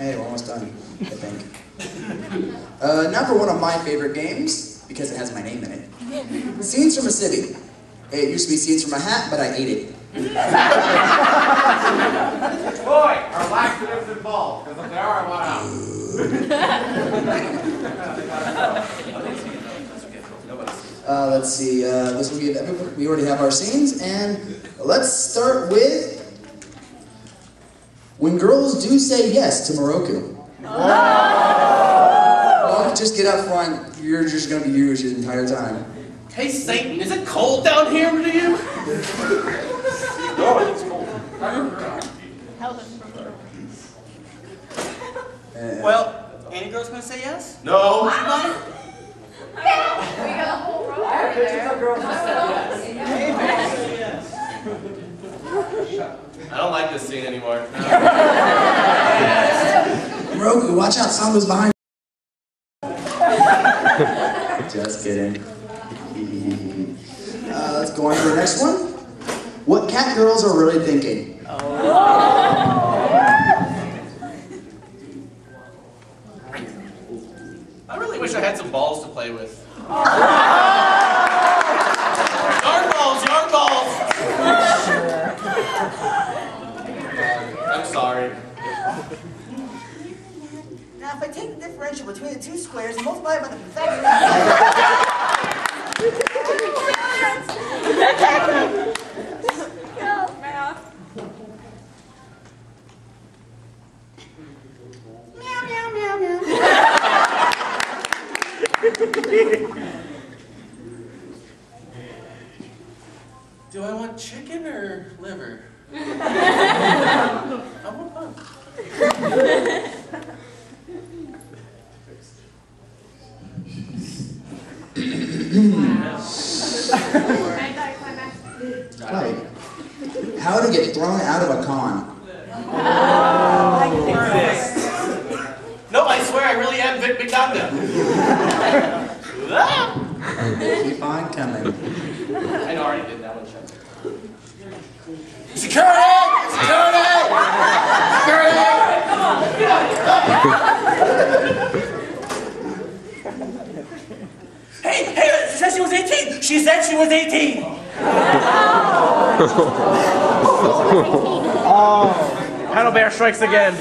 Hey, we're almost done, I think. Uh, now for one of my favorite games, because it has my name in it. Scenes from a Sibby. It used to be Scenes from a Hat, but I ate it. Boy, are laxatives involved? Because if they are, I want out. Uh, let's see, uh, this will be, we already have our scenes, and let's start with When Girls Do Say Yes to Moroku. Don't just get up front, you're just gonna be used the entire time. Hey Satan, is it cold down here to you? No, it's cold. Uh, Well, any girl's gonna say yes? No. Anybody? We got a whole row over there. I don't like this scene anymore. Moroku, watch out, Samba's behind. just kidding. uh, let's go on to the next one. What cat girls are really thinking. I really wish I had some balls to play with. Yard balls, yard balls! I'm sorry. Now, if I take the differential between the two squares and multiply it by the Pythagorean meow, meow, meow, meow. Do I want chicken or liver? I want both. How to get thrown out of a con. No, I swear I really am Vic Mignogna. Ah! Keep on coming. I I already did that one, Chuck. Security! Security! Come on! Hey, hey, she said she was 18! She said she was 18! Heidelbear strikes again.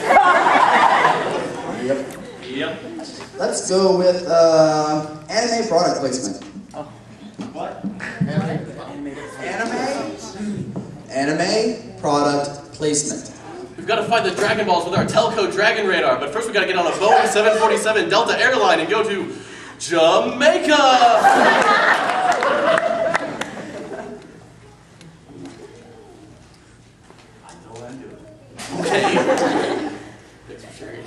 Yep. Yep. Let's go with uh, anime product placement. What? Anime? Anime product placement. We've got to find the Dragon Balls with our Telco Dragon Radar, but first we've got to get on a Boeing 747 Delta airline and go to Jamaica! I know what I'm doing. Okay. Thanks for sharing.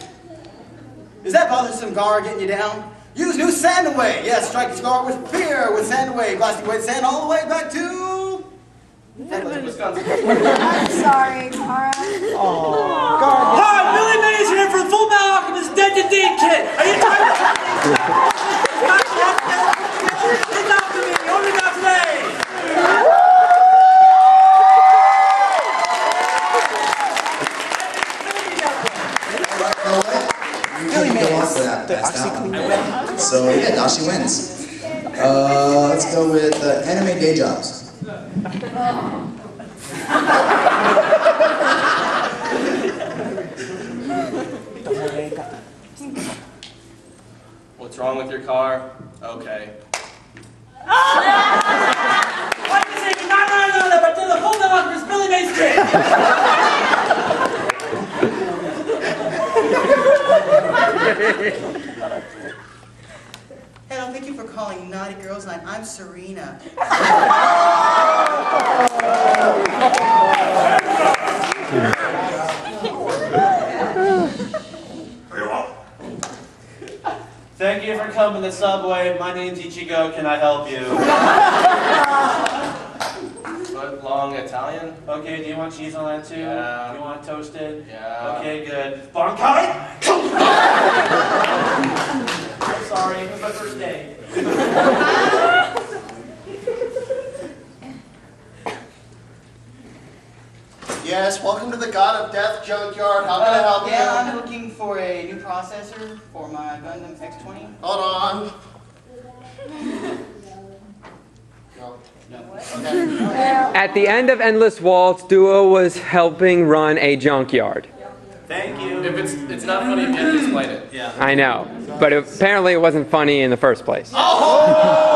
Is that bothersome Gaara getting you down? Use new Sandaway. Yes, strike the scar with fear with Sandaway. Blasting away sand all the way back to... Wisconsin. I'm sorry, Cara. Hi, Billy Mays here for the Full Metal Alchemist Dead to Deed kit. Are you tired of It's alchemy, only not today. Alright, you know what? You can for that. That's that one. So yeah, Dashi wins. Uh, let's go with uh, anime day jobs. What's wrong with your car? Okay. Why do you say not run another, but to the Full Metal Alchemist Billy Mays Hello, thank you for calling Naughty Girls Night. I'm Serena. Thank you for coming to Subway. My name's Ichigo. Can I help you? Foot long Italian? Okay, do you want cheese on that too? Yeah. Do you want it toasted? Yeah. Okay, good. Bankai! I'm sorry, it was my first day. Yes, Yes, welcome to the God of Death Junkyard. How can I help Uh, yeah, you? I'm looking for a new processor for my Gundam X20. Hold on. No. No. Okay. At the end of Endless Waltz, Duo was helping run a junkyard. Thank you. If it's it's not funny, you have to explain it. Yeah. I know, but it, apparently it wasn't funny in the first place. Oh!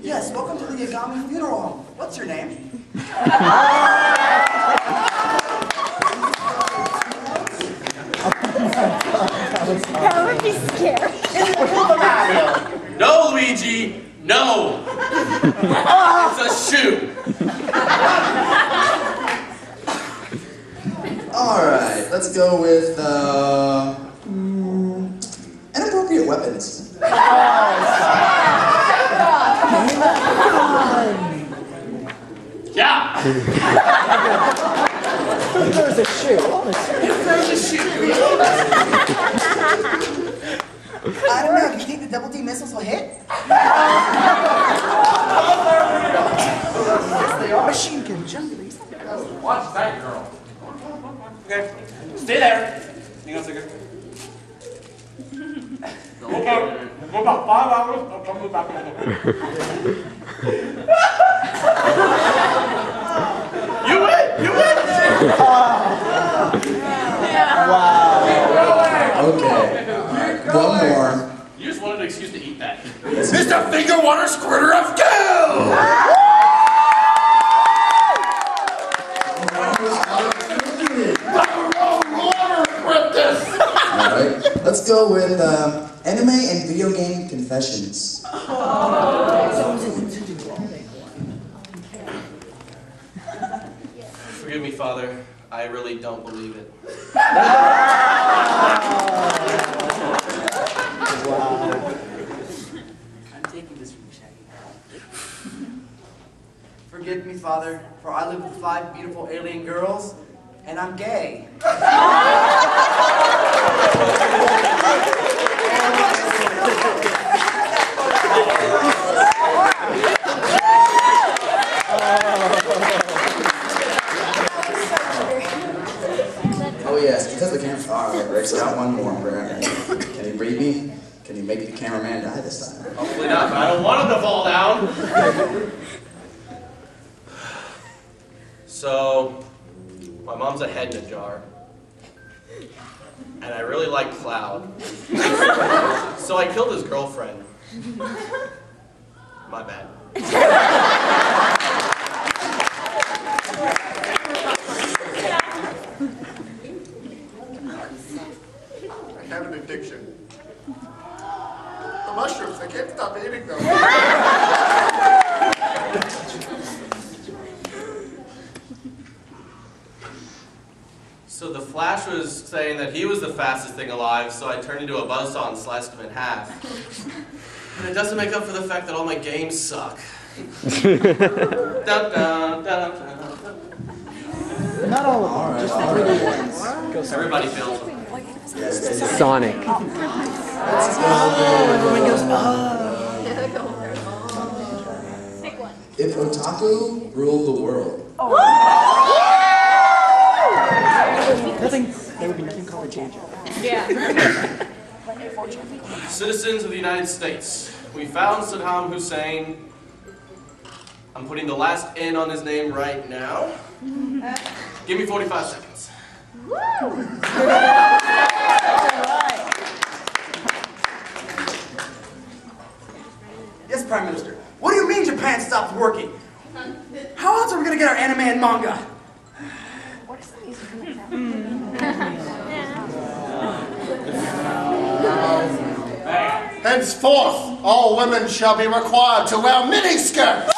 Yes, welcome to the Yagami Funeral Home. What's your name? That would be scary. No, Luigi, no. it's a shoe. Alright, let's go with, uh, mm, inappropriate weapons. Yeah. There's a shoe. honestly. There's a shoe. I don't know, do you think the double D missiles will hit? yes, they are. Machine gun junkies. Watch that girl. Okay. Stay there. You on a second. Go about, go about five hours, I'll come back. You win. You win. Wow. Okay, alright, one more. You just wanted an excuse to eat that. Mr. Finger Water Squirter of Goo! let's go with um, anime and video game confessions. Forgive me, Father. I really don't believe it. I'm taking this from Shaggy. Forgive me, Father, for I live with five beautiful alien girls, and I'm gay. Oh yes, because the camera. Alright, Rick, so got one more. Can you breathe me? Can you make the cameraman die this but I don't want him to fall down. so, my mom's a head in a jar. And I really like Cloud. so I killed his girlfriend. My bad. I have an addiction. The mushrooms, I can't stop eating them. So the Flash was saying that he was the fastest thing alive, so I turned into a buzzsaw and sliced him in half. But it doesn't make up for the fact that all my games suck. Dun, dun, dun, dun. Not all of them, just the 3D ones. Everybody feels them. Sonic. Ah. Pick one. If otaku ruled the world, oh. Nothing, there would be nothing called a JJ. Yeah. Citizens of the United States, we found Saddam Hussein. I'm putting the last N on his name right now. Give me 45 seconds. Woo! Yes, Prime Minister. What do you mean Japan stopped working? How else are we gonna get our anime and manga? Henceforth, all women shall be required to wear miniskirts.